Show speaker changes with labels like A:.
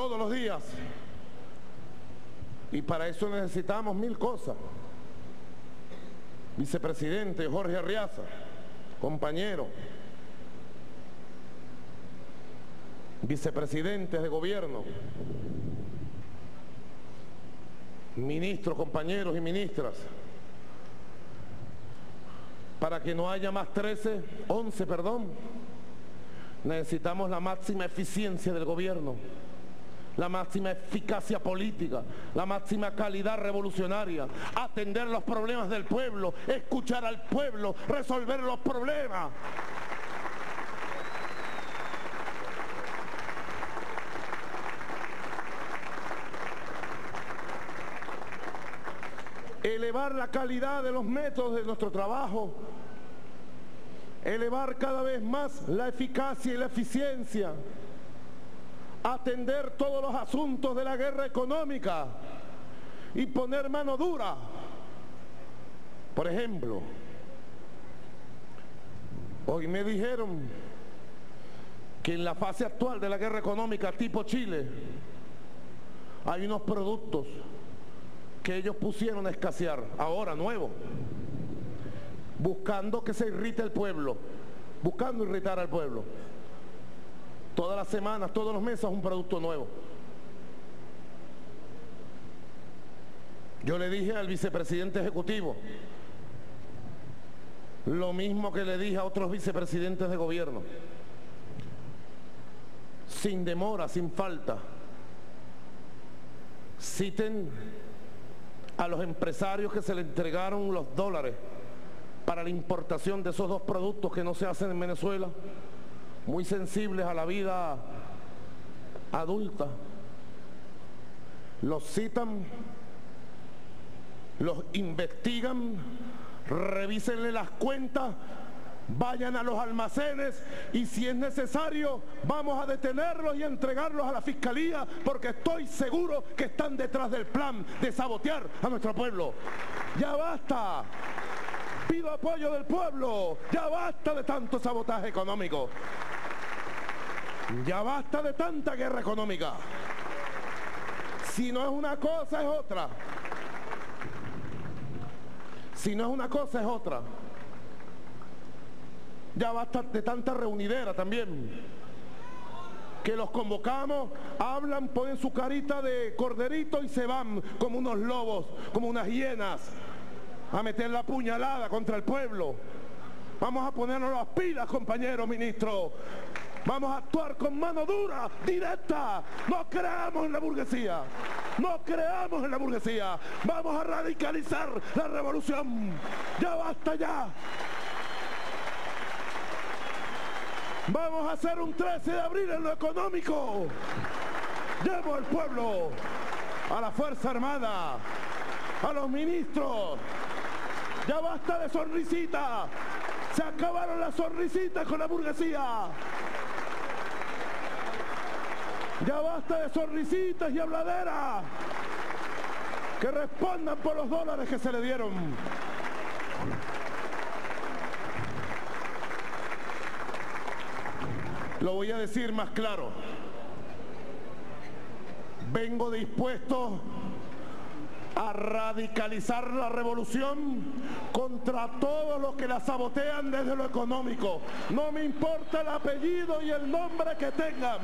A: todos los días. Y para eso necesitamos mil cosas. Vicepresidente Jorge Arriaza, compañero. Vicepresidentes de gobierno. Ministros, compañeros y ministras. Para que no haya más 13, 11, perdón. Necesitamos la máxima eficiencia del gobierno la máxima eficacia política, la máxima calidad revolucionaria, atender los problemas del pueblo, escuchar al pueblo, resolver los problemas. elevar la calidad de los métodos de nuestro trabajo, elevar cada vez más la eficacia y la eficiencia, atender todos los asuntos de la guerra económica y poner mano dura. Por ejemplo, hoy me dijeron que en la fase actual de la guerra económica tipo Chile hay unos productos que ellos pusieron a escasear, ahora nuevo, buscando que se irrite el pueblo, buscando irritar al pueblo. Todas las semanas, todos los meses un producto nuevo. Yo le dije al vicepresidente ejecutivo lo mismo que le dije a otros vicepresidentes de gobierno. Sin demora, sin falta. Citen a los empresarios que se le entregaron los dólares para la importación de esos dos productos que no se hacen en Venezuela muy sensibles a la vida adulta, los citan, los investigan, revísenle las cuentas, vayan a los almacenes y si es necesario vamos a detenerlos y entregarlos a la fiscalía porque estoy seguro que están detrás del plan de sabotear a nuestro pueblo. Ya basta. Pido apoyo del pueblo. Ya basta de tanto sabotaje económico. Ya basta de tanta guerra económica. Si no es una cosa, es otra. Si no es una cosa, es otra. Ya basta de tanta reunidera también. Que los convocamos, hablan, ponen su carita de corderito y se van como unos lobos, como unas hienas, a meter la puñalada contra el pueblo. Vamos a ponernos las pilas, compañeros ministros. Vamos a actuar con mano dura, directa. No creamos en la burguesía. No creamos en la burguesía. Vamos a radicalizar la revolución. Ya basta ya. Vamos a hacer un 13 de abril en lo económico. Llevo al pueblo, a la Fuerza Armada, a los ministros. Ya basta de sonrisita. Se acabaron las sonrisitas con la burguesía. Ya basta de sonrisitas y habladeras. Que respondan por los dólares que se le dieron. Lo voy a decir más claro. Vengo dispuesto a radicalizar la revolución contra todos los que la sabotean desde lo económico. No me importa el apellido y el nombre que tengan.